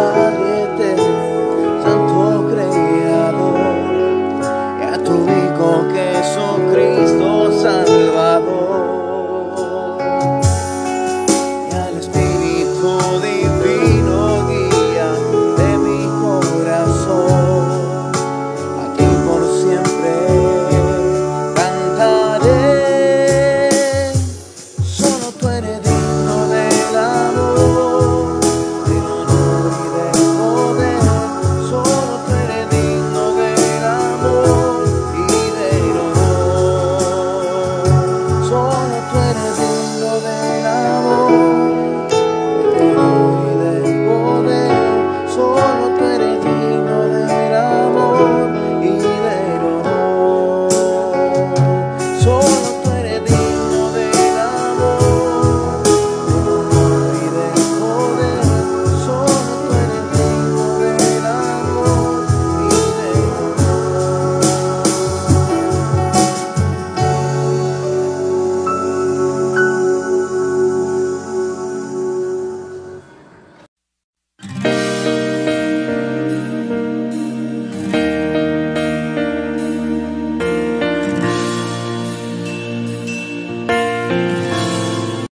oh